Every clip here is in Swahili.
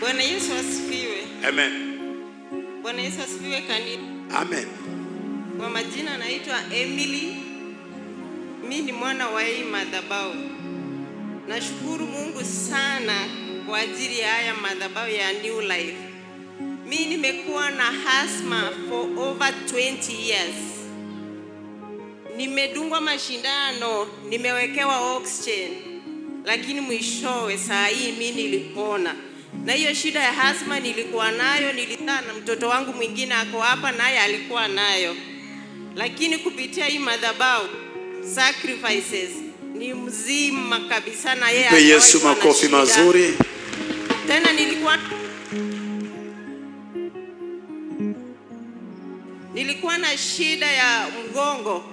Bwana Yesu asifiwe. Amen. Bwana Yesu asifiwe kanisa. Amen. Kwa majina naitwa Emily. Mi ni mwana wa hii madhabahu. Nashukuru Mungu sana kwa ajili ya haya madhabahu ya New Life. Mi nimekuwa na asthma for over 20 years. Nimedungwa mashindano, nimewekewa oxygen, lakini mwishowe saa hii mi nilipona. Na hiyo shida ya hasma nilikuwa nayo, nilizaa na mtoto wangu mwingine ako hapa, naye alikuwa nayo, lakini kupitia hii madhabahu sacrifices ni mzima kabisa, na yeye Mpe Yesu makofi mazuri. Tena nilikuwa nilikuwa na shida ya mgongo.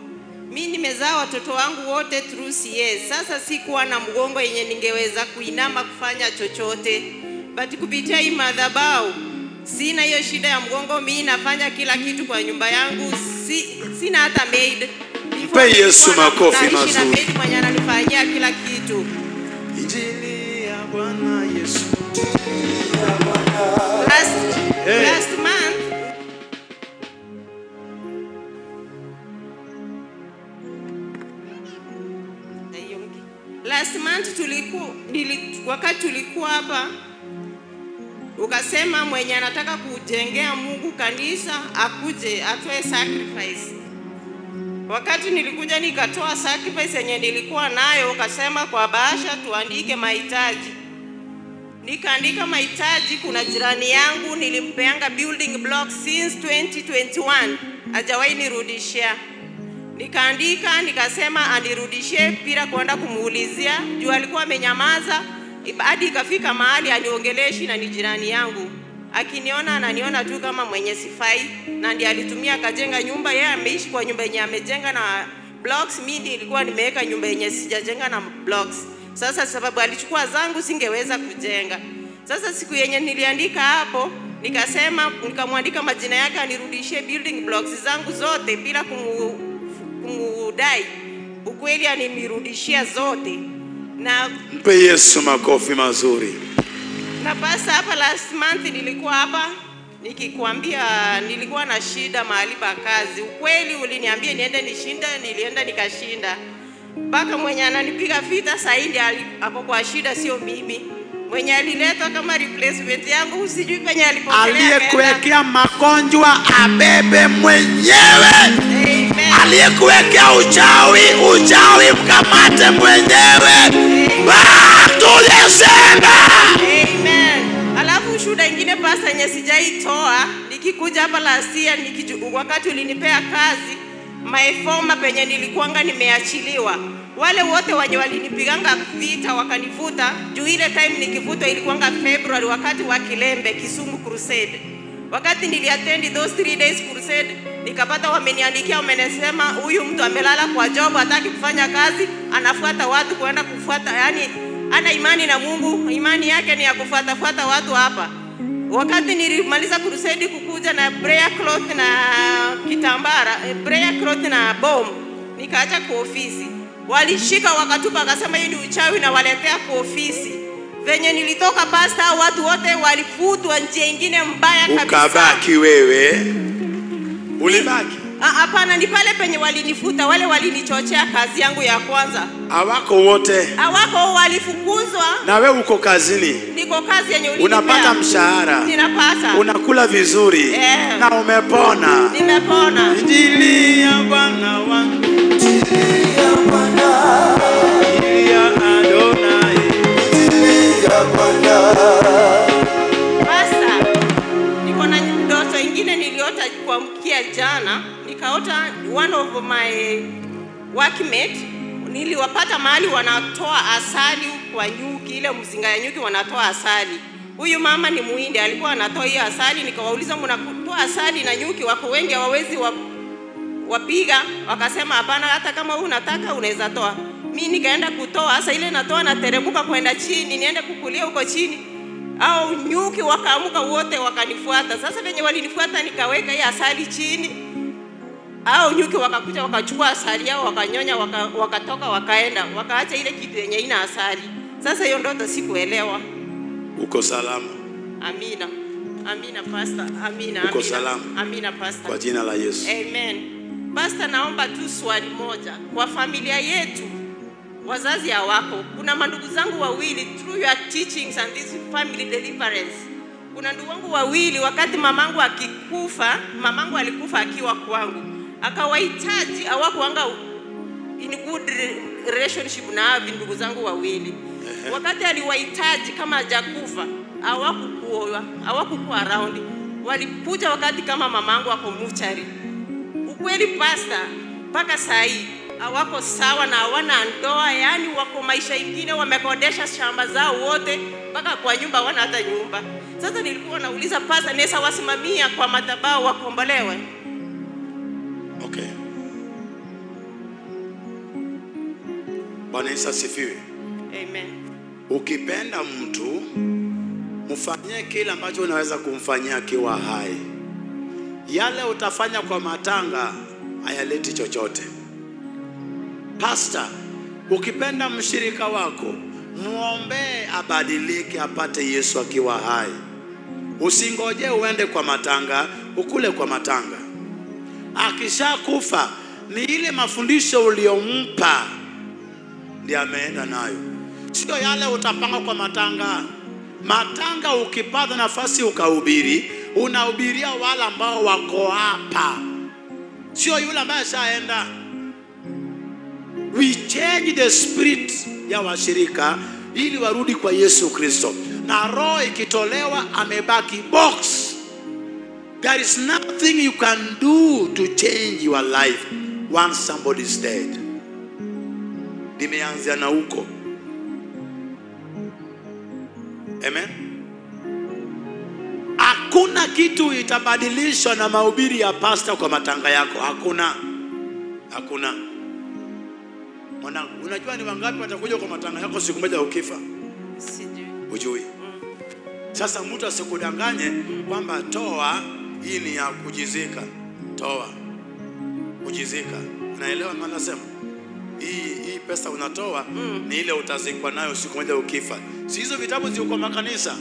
Mi nimezaa watoto wangu wote through CS. Sasa sikuwa na mgongo yenye ningeweza kuinama kufanya chochote, but kupitia hii madhabahu sina hiyo shida ya mgongo. Mi nafanya kila kitu kwa nyumba yangu, si, sina hata maid. Mpe Yesu makofi mazuri. mwenye ananifanyia kila kitu. Injili ya Bwana Yesu. Last, Hey. last month last month tuliku, nili, wakati tulikuwa hapa ukasema mwenye anataka kujengea Mungu kanisa akuje atoe sacrifice. Wakati nilikuja nikatoa sacrifice yenye nilikuwa nayo, ukasema kwa bahasha tuandike mahitaji nikaandika mahitaji. Kuna jirani yangu nilimpeanga building block since 2021 hajawahi nirudishia. Nikaandika nikasema anirudishie bila kwenda kumuulizia juu alikuwa amenyamaza hadi ikafika mahali aniongeleshi na ni jirani yangu. Akiniona ananiona tu kama mwenye sifai, na ndiye alitumia akajenga nyumba. Yeye ameishi kwa nyumba yenye amejenga na blocks, mimi nilikuwa nimeweka nyumba yenye sijajenga na blocks. Sasa sababu alichukua zangu, singeweza kujenga. Sasa siku yenye niliandika hapo, nikasema nikamwandika majina yake anirudishie building blocks zangu zote bila kumu, kumudai. Ukweli anirudishia zote na Mpe Yesu makofi mazuri. na pasa hapa last month nilikuwa hapa nikikwambia nilikuwa na shida mahali pa kazi. Ukweli uliniambia niende nishinde, nilienda nikashinda. Mpaka mwenye ananipiga vita hivi ako kwa shida, sio mimi. Mwenye aliletwa kama replacement yangu, usijui penye alipokelea. Aliyekuwekea magonjwa abebe mwenyewe. Aliyekuwekea uchawi, uchawi mkamate mwenyewe. Back. Amen. Alafu shuhuda ingine pasa yenye sijaitoa nikikuja hapa last year nikiju, wakati ulinipea kazi my penye nilikuanga nimeachiliwa, wale wote wenye walinipiganga vita wakanivuta juu ile time nikivutwa ilikuanga February wakati wa Kilembe Kisumu Crusade. Wakati niliattend those three days crusade, nikapata wameniandikia, wamenisema huyu mtu amelala kwa job, hataki kufanya kazi, anafuata watu kwenda kufuata, yani ana imani na Mungu, imani yake ni ya kufuata fuata watu hapa. Wakati nilimaliza crusade kukuja na prayer cloth na kitambara, eh, prayer cloth na bomb, nikaacha kwa ofisi. Walishika wakatupa, akasema hii ni uchawi na waletea kwa ofisi. Venye nilitoka pasta, watu wote walifutwa njia ingine mbaya kabisa. Ukabaki wewe. Ulibaki. Ah, Hapana, ni pale penye walinifuta, wale walinichochea kazi yangu ya kwanza. Hawako wote. Hawako walifukuzwa, Na wewe uko kazini. niko kazi yenye ulinipea. Unapata mshahara. Ninapata. Unakula vizuri. Eh. Na umepona. Nimepona. Injili ya Bwana wangu. Of my workmate niliwapata mahali wanatoa asali kwa nyuki, ile mzinga ya nyuki wanatoa asali. Huyu mama ni Muhindi, alikuwa anatoa hiyo asali. Nikawauliza, mnatoa asali na nyuki wako wengi, hawawezi wa, wapiga? Wakasema hapana, hata kama wewe unataka unaweza toa. Mi nikaenda kutoa, sasa ile natoa nateremka kwenda chini, niende kukulia huko chini au nyuki wakaamuka wote wakanifuata. Sasa venye walinifuata, nikaweka hii asali chini, au nyuki wakakuja wakachukua asali yao wakanyonya, waka, wakatoka wakaenda, wakaacha ile kitu yenye ina asali. Sasa hiyo ndoto sikuelewa. Uko salama. Amina. Amina pastor. Amina. Uko amina. salama? Amina pastor. Kwa jina la Yesu. Amen. Pastor, naomba tu swali moja kwa familia yetu, wazazi hawako. Kuna mandugu zangu wawili, through your teachings and this family deliverance, kuna ndugu wangu wawili, wakati mamangu akikufa, mamangu alikufa akiwa kwangu, akawahitaji, hawakuanga in good relationship na havi ndugu zangu wawili. Wakati aliwahitaji kama hajakufa, hawakukuoa, hawakukuwa around, walikuja wakati kama mamangu ako muchari ukweli pasta, mpaka saa hii hawako sawa na hawana ndoa, yaani wako maisha ingine, wamekodesha shamba zao wote mpaka kwa nyumba hawana hata nyumba. Sasa nilikuwa nauliza pasta, naweza wasimamia kwa madhabahu wakombolewe? Okay. Bwana Yesu asifiwe. Amen. Ukipenda mtu mfanyie kile ambacho unaweza kumfanyia akiwa hai. Yale utafanya kwa matanga hayaleti chochote. Pasta, ukipenda mshirika wako muombee abadilike, apate Yesu akiwa hai. Usingoje uende kwa matanga, ukule kwa matanga. Akishakufa ni ile mafundisho uliyompa ndiye ameenda nayo, sio yale utapanga kwa matanga. Matanga ukipata nafasi ukahubiri, unahubiria wale ambao wako hapa, sio yule ambaye ashaenda. We change the spirit ya washirika ili warudi kwa Yesu Kristo, na roho ikitolewa amebaki box. There is nothing you can do to change your life once somebody is dead. Nimeanzia na huko. Amen. Hakuna kitu itabadilishwa na mahubiri ya pasta kwa matanga yako. Hakuna, hakuna. Mwanangu, unajua ni wangapi watakuja kwa matanga yako siku moja ukifa? Sijui. Hujui. Sasa mtu asikudanganye kwamba toa hii ni ya kujizika. Toa kujizika, unaelewa maana nasema hii hii pesa unatoa mm. ni ile utazikwa nayo siku moja ukifa. Si hizo vitabu ziko makanisa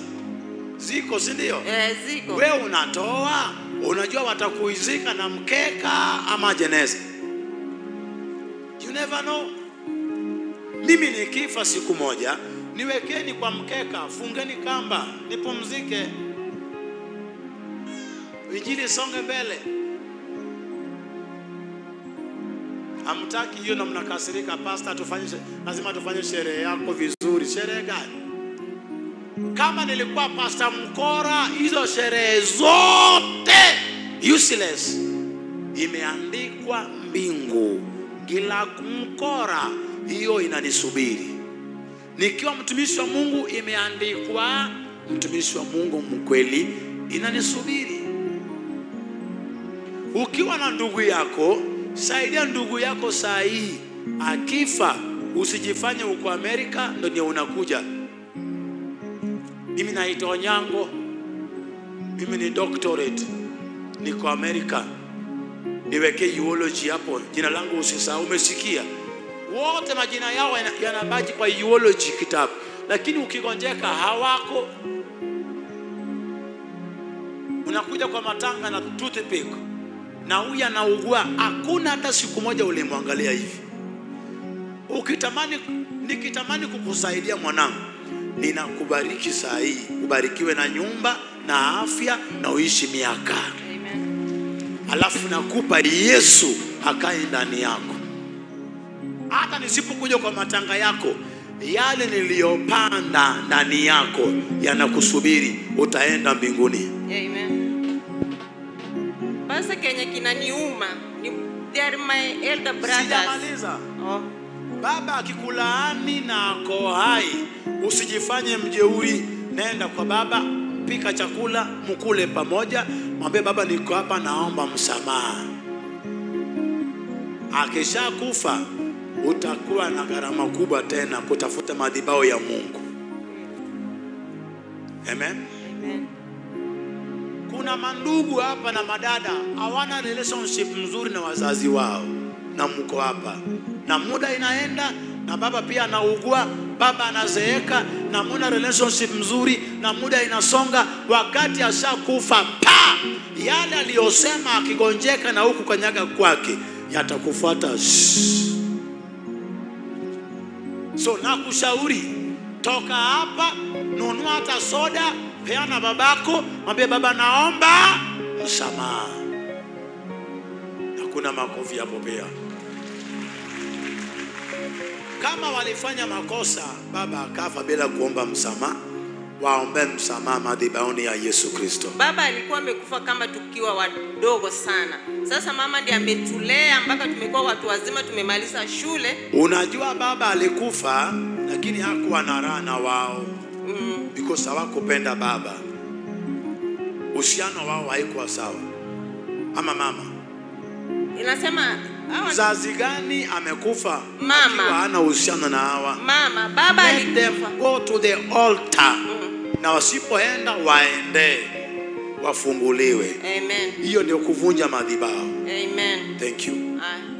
ziko, si ndio? Eh, ziko. Wewe unatoa, unajua watakuizika na mkeka ama jeneza. You never know. Mimi nikifa siku moja, niwekeni kwa mkeka, fungeni kamba, nipumzike, injili isonge mbele. Hamtaki hiyo na mnakasirika, pasta, tufanye lazima tufanye sherehe yako vizuri. Sherehe gani? Kama nilikuwa pasta mkora, hizo sherehe zote useless. Imeandikwa mbingu, kila mkora, hiyo inanisubiri. Nikiwa mtumishi wa Mungu, imeandikwa mtumishi wa Mungu mkweli, inanisubiri. Ukiwa na ndugu yako, saidia ndugu yako saa hii. Akifa usijifanye uko Amerika ndo ndio unakuja. Mimi naitwa Onyango, mimi ni doctorate, niko Amerika. Niweke eulogy hapo, jina langu usisahau. Umesikia? Wote majina yao yanabaki kwa eulogy kitabu, lakini ukigonjeka hawako. Unakuja kwa matanga na toothpick na huyu anaugua, hakuna hata siku moja ulimwangalia hivi. Ukitamani, nikitamani kukusaidia mwanangu, ninakubariki saa hii, ubarikiwe na nyumba na afya na uishi miaka, Amen. alafu nakupa Yesu akae ndani yako. Hata nisipokuja kwa matanga yako, yale niliyopanda ndani yako yanakusubiri, utaenda mbinguni. Amen. Basi kenye kinaniuma ni they are my elder brothers. Sijamaliza. Oh. Baba akikulaani na ako hai, usijifanye mjeuri. Nenda kwa baba, pika chakula, mkule pamoja, mwambie baba, niko hapa, naomba msamaha. Akishakufa utakuwa na gharama kubwa tena kutafuta madhabahu ya Mungu. Amen. Amen. Kuna mandugu hapa na madada hawana relationship mzuri na wazazi wao, na mko hapa na muda inaenda, na baba pia anaugua, baba anazeeka, na na muna relationship mzuri na muda inasonga, wakati ashakufa pa yale aliyosema akigonjeka na huku kanyaga kwake yatakufuata. So nakushauri toka hapa, nunua hata soda, peana babako, mwambie baba, naomba msamaha. Hakuna makofi hapo pia. Kama walifanya makosa, baba akafa bila kuomba msamaha, waombe msamaha madhabahuni ya Yesu Kristo. Baba alikuwa amekufa kama tukiwa wadogo sana. Sasa mama ndiye ametulea mpaka tumekuwa watu wazima, tumemaliza shule. Unajua baba alikufa, lakini hakuwa na raha na wao. Because hawakupenda baba. Uhusiano wao haikuwa sawa. Ama mama, Inasema hawa mzazi gani amekufa Mama. akiwa hana uhusiano na hawa? mama baba Let them alikufa. go to the altar, Mm. na wasipoenda waende wafunguliwe. Amen. Hiyo ndio kuvunja madhabahu. Amen. Thank you. Aya.